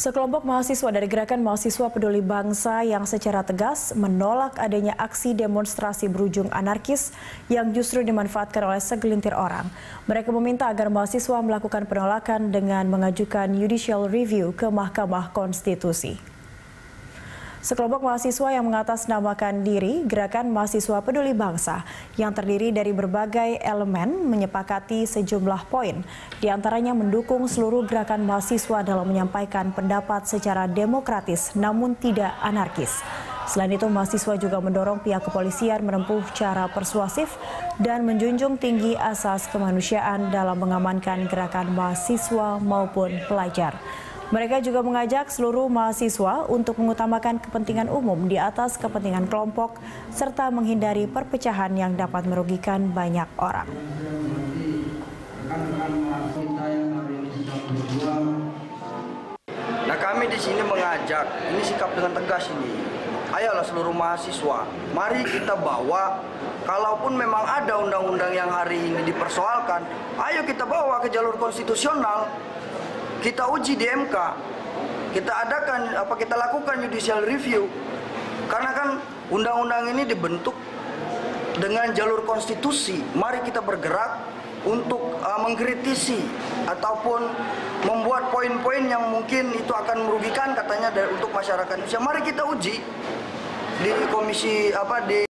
Sekelompok mahasiswa dari Gerakan Mahasiswa Peduli Bangsa yang secara tegas menolak adanya aksi demonstrasi berujung anarkis yang justru dimanfaatkan oleh segelintir orang. Mereka meminta agar mahasiswa melakukan penolakan dengan mengajukan judicial review ke Mahkamah Konstitusi. Sekelompok mahasiswa yang mengatasnamakan diri Gerakan Mahasiswa Peduli Bangsa yang terdiri dari berbagai elemen menyepakati sejumlah poin. Di antaranya mendukung seluruh gerakan mahasiswa dalam menyampaikan pendapat secara demokratis namun tidak anarkis. Selain itu, mahasiswa juga mendorong pihak kepolisian menempuh cara persuasif dan menjunjung tinggi asas kemanusiaan dalam mengamankan gerakan mahasiswa maupun pelajar. Mereka juga mengajak seluruh mahasiswa untuk mengutamakan kepentingan umum di atas kepentingan kelompok serta menghindari perpecahan yang dapat merugikan banyak orang. Nah kami di sini mengajak, ini sikap dengan tegas ini. Ayolah seluruh mahasiswa, mari kita bawa, kalaupun memang ada undang-undang yang hari ini dipersoalkan, ayo kita bawa ke jalur konstitusional kita uji di MK, kita adakan apa kita lakukan judicial review. Karena kan undang-undang ini dibentuk dengan jalur konstitusi. Mari kita bergerak untuk uh, mengkritisi ataupun membuat poin-poin yang mungkin itu akan merugikan katanya dari, untuk masyarakat Indonesia. Mari kita uji di komisi apa di